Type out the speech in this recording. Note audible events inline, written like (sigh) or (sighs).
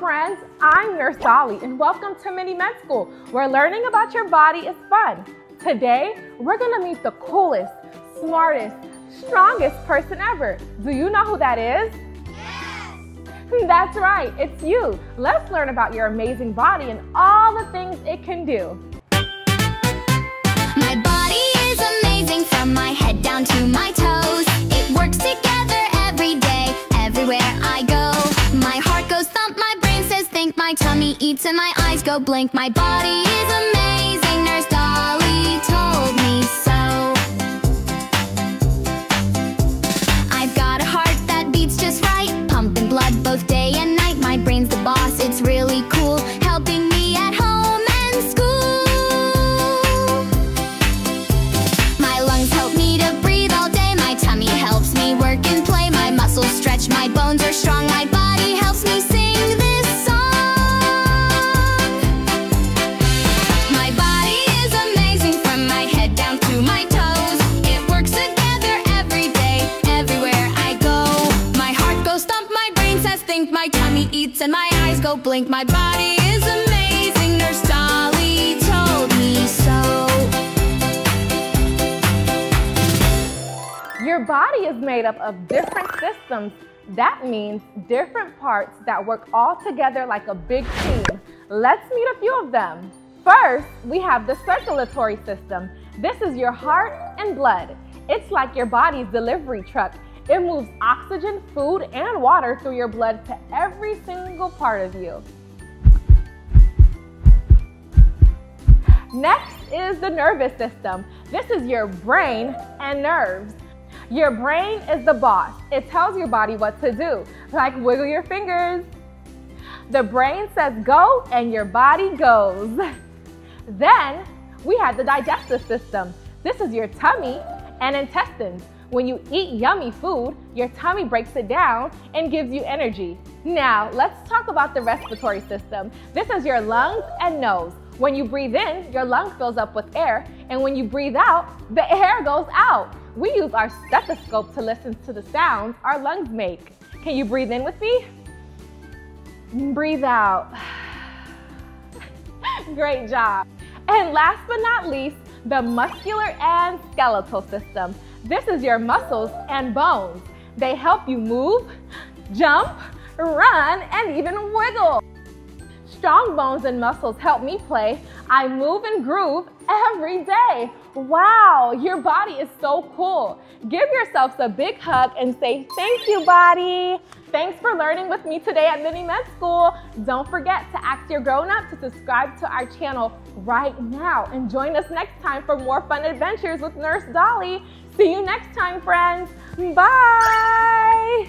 friends, I'm Nurse Dolly and welcome to Mini Med School, where learning about your body is fun. Today, we're gonna meet the coolest, smartest, strongest person ever. Do you know who that is? Yes! Hmm, that's right, it's you. Let's learn about your amazing body and all the things it can do. My body is amazing from my head down to my my tummy eats and my eyes go blink. My body is amazing, tummy eats and my eyes go blink. My body is amazing. Nurse Dolly told me so. Your body is made up of different systems. That means different parts that work all together like a big team. Let's meet a few of them. First, we have the circulatory system. This is your heart and blood. It's like your body's delivery truck. It moves oxygen, food, and water through your blood to every single part of you. Next is the nervous system. This is your brain and nerves. Your brain is the boss. It tells your body what to do, like wiggle your fingers. The brain says go and your body goes. (laughs) Then we have the digestive system. This is your tummy and intestines. When you eat yummy food, your tummy breaks it down and gives you energy. Now, let's talk about the respiratory system. This is your lungs and nose. When you breathe in, your lung fills up with air, and when you breathe out, the (laughs) air goes out. We use our stethoscope to listen to the sounds our lungs make. Can you breathe in with me? Breathe out. (sighs) Great job. And last but not least, the muscular and skeletal system. This is your muscles and bones. They help you move, jump, run, and even wiggle. Strong bones and muscles help me play. I move and groove every day. Wow, your body is so cool. Give yourselves a big hug and say, thank you, body. Thanks for learning with me today at Mini Med School. Don't forget to ask your grown-up to subscribe to our channel right now and join us next time for more fun adventures with Nurse Dolly. See you next time, friends. Bye.